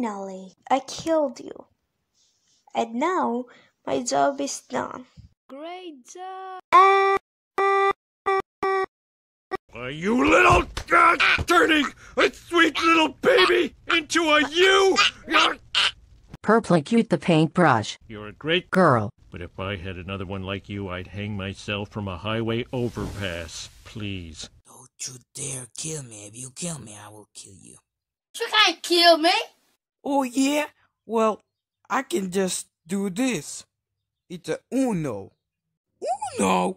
Finally, I killed you. And now my job is done. Great job! Why, you little God, turning a sweet little baby into a you! Perplicute the paintbrush. You're a great Girl. But if I had another one like you, I'd hang myself from a highway overpass. Please. Don't you dare kill me. If you kill me, I will kill you. You can't kill me! Oh yeah? Well, I can just do this. It's a Uno. Uno?